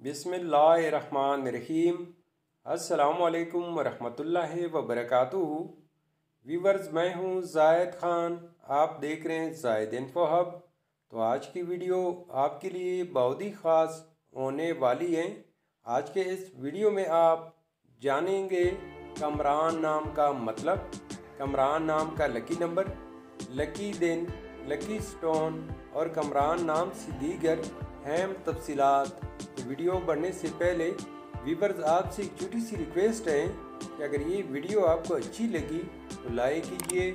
बिसमीम असलकम वरहमतुल्लाहि वबरकातुहू। वीवर्स मैं हूँ जायद ख़ान। आप देख रहे हैं जायद इन्फो हब। तो आज की वीडियो आपके लिए बहुत ही ख़ास होने वाली है। आज के इस वीडियो में आप जानेंगे कमरान नाम का मतलब कमरान नाम का लकी नंबर, लकी दिन लकी स्टोन और कमरान नाम से दीगर अहम तफसीलात। तो वीडियो बढ़ने से पहले वीवर्स आपसे एक छोटी सी रिक्वेस्ट है कि अगर ये वीडियो आपको अच्छी लगी तो लाइक कीजिए,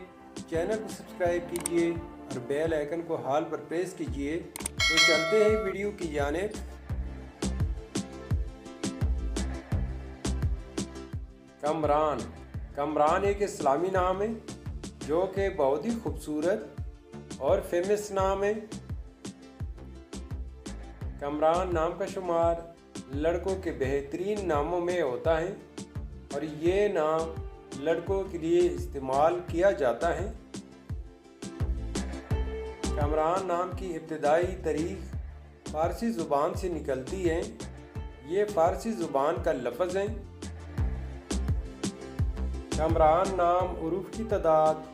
चैनल को सब्सक्राइब कीजिए और बेल आइकन को हाल पर प्रेस कीजिए। तो चलते हैं वीडियो की जाने कमरान। कमरान एक इस्लामी नाम है, जो कि बहुत ही खूबसूरत और फ़ेमस नाम है कमरान, नाम का शुमार, लड़कों के बेहतरीन नामों में होता है और ये नाम लड़कों के लिए इस्तेमाल किया जाता है। कमरान नाम की इब्तदाई तारीख फ़ारसी ज़ुबान से निकलती है। ये फ़ारसी ज़ुबान का लफज है। कमरान नाम उरूफ की तादाद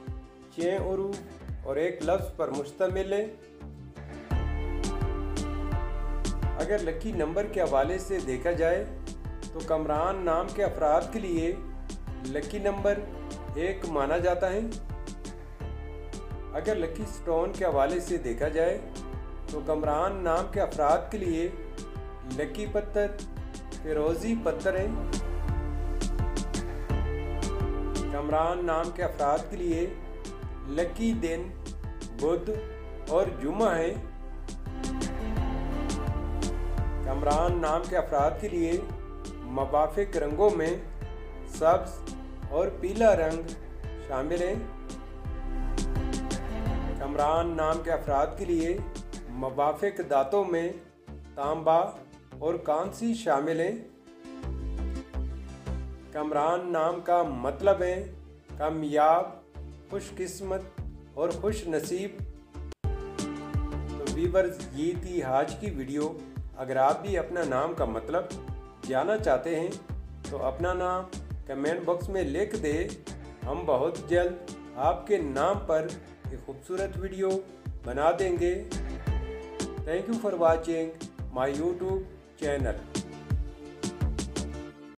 छः उरूफ और एक लफ्ज़ पर मुश्तमिल है। अगर लकी नंबर के हवाले से देखा जाए तो कमरान नाम के अफराद के लिए लकी नंबर एक माना जाता है। अगर लकी स्टोन के हवाले से देखा जाए तो कमरान नाम के अफराद के लिए लकी पत्थर, फिरोजी पत्थर है। कमरान नाम के अफराद के लिए लकी दिन, बुध और जुमा है। कमरान नाम के अफराद के लिए मवाफिक रंगों में सब्ज और पीला रंग शामिल है। कमरान नाम के अफराद के लिए मवाफिक दांतों में तांबा और कांसी शामिल हैं। कमरान नाम का मतलब है कामयाब खुशकिस्मत और खुश नसीब तो वीवर्स ये थी आज की वीडियो अगर आप भी अपना नाम का मतलब जानना चाहते हैं तो अपना नाम कमेंट बॉक्स में लिख दे। हम बहुत जल्द आपके नाम पर एक खूबसूरत वीडियो बना देंगे। Thank you for watching my YouTube channel